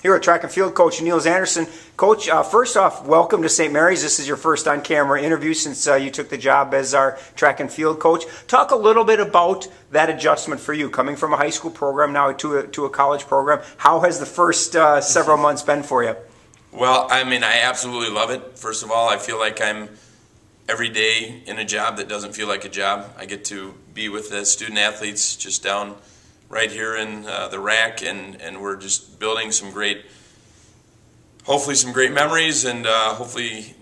Here at track and field coach Niels Anderson. Coach, uh, first off, welcome to St. Mary's. This is your first on camera interview since uh, you took the job as our track and field coach. Talk a little bit about that adjustment for you, coming from a high school program now to a, to a college program. How has the first uh, several months been for you? Well, I mean, I absolutely love it. First of all, I feel like I'm every day in a job that doesn't feel like a job. I get to be with the student athletes just down right here in uh, the rack, and, and we're just building some great, hopefully some great memories, and uh, hopefully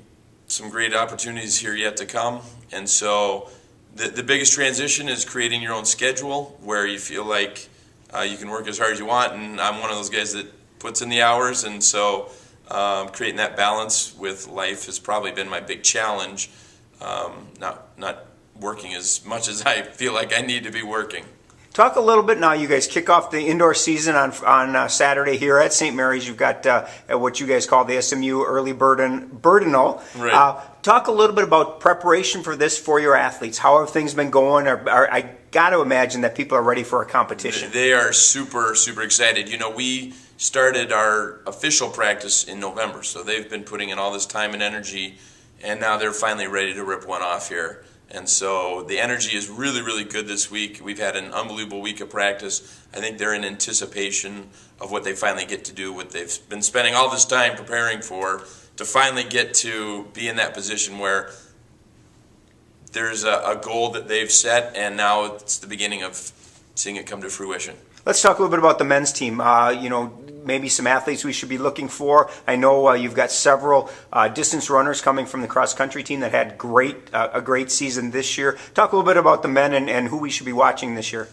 some great opportunities here yet to come. And so the, the biggest transition is creating your own schedule where you feel like uh, you can work as hard as you want, and I'm one of those guys that puts in the hours, and so um, creating that balance with life has probably been my big challenge. Um, not not working as much as I feel like I need to be working. Talk a little bit now. You guys kick off the indoor season on on uh, Saturday here at St. Mary's. You've got uh, what you guys call the SMU Early Burden Birdinal. Right. Uh, talk a little bit about preparation for this for your athletes. How have things been going? Are, are, I got to imagine that people are ready for a competition. They are super super excited. You know, we started our official practice in November, so they've been putting in all this time and energy, and now they're finally ready to rip one off here. And so the energy is really, really good this week. We've had an unbelievable week of practice. I think they're in anticipation of what they finally get to do, what they've been spending all this time preparing for, to finally get to be in that position where there's a, a goal that they've set, and now it's the beginning of seeing it come to fruition. Let's talk a little bit about the men's team. Uh, you know, maybe some athletes we should be looking for. I know uh, you've got several uh, distance runners coming from the cross country team that had great uh, a great season this year. Talk a little bit about the men and, and who we should be watching this year.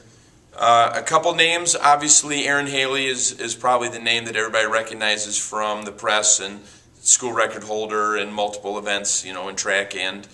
Uh, a couple names, obviously, Aaron Haley is, is probably the name that everybody recognizes from the press and school record holder in multiple events, you know, in track and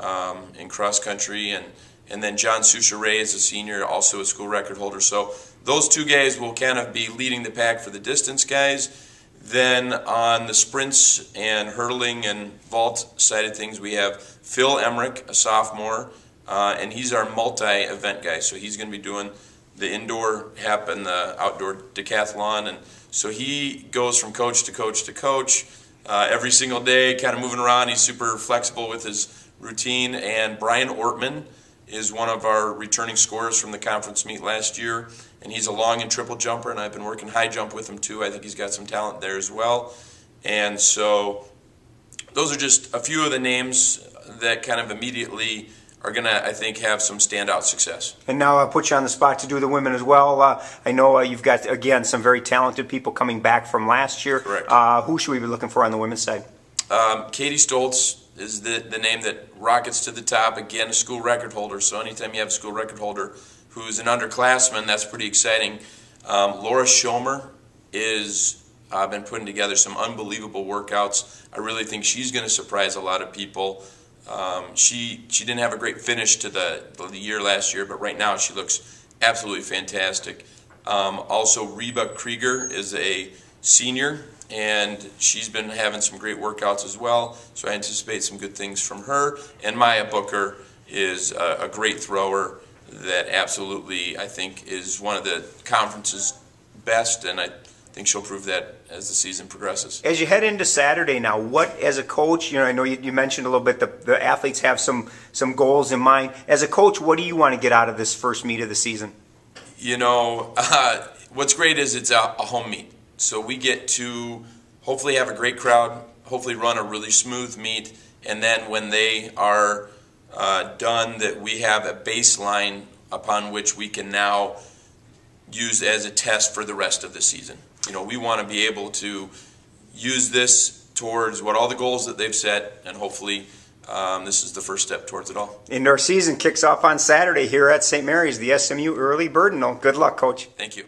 um, in cross country. And, and then John Soucheray is a senior, also a school record holder. So those two guys will kind of be leading the pack for the distance guys. Then on the sprints and hurdling and vault side of things, we have Phil Emmerich, a sophomore, uh, and he's our multi-event guy. So he's going to be doing the indoor HEP and the outdoor decathlon, and so he goes from coach to coach to coach uh, every single day, kind of moving around. He's super flexible with his routine. And Brian Ortman is one of our returning scorers from the conference meet last year and he's a long and triple jumper, and I've been working high jump with him too. I think he's got some talent there as well. And so those are just a few of the names that kind of immediately are going to, I think, have some standout success. And now I'll put you on the spot to do the women as well. Uh, I know uh, you've got, again, some very talented people coming back from last year. Correct. Uh, who should we be looking for on the women's side? Um, Katie Stoltz is the, the name that rockets to the top. Again, a school record holder. So anytime you have a school record holder, who's an underclassman. That's pretty exciting. Um, Laura Schomer is uh, been putting together some unbelievable workouts. I really think she's going to surprise a lot of people. Um, she she didn't have a great finish to the the year last year, but right now she looks absolutely fantastic. Um, also, Reba Krieger is a senior, and she's been having some great workouts as well. So I anticipate some good things from her. And Maya Booker is a, a great thrower that absolutely I think is one of the conference's best, and I think she'll prove that as the season progresses. As you head into Saturday now, what as a coach, you know, I know you, you mentioned a little bit the, the athletes have some some goals in mind. As a coach, what do you want to get out of this first meet of the season? You know, uh, what's great is it's a, a home meet, so we get to hopefully have a great crowd, hopefully run a really smooth meet, and then when they are uh, done that we have a baseline upon which we can now use as a test for the rest of the season. You know, we want to be able to use this towards what all the goals that they've set, and hopefully um, this is the first step towards it all. And our season kicks off on Saturday here at St. Mary's, the SMU Early Birdinal. Good luck, Coach. Thank you.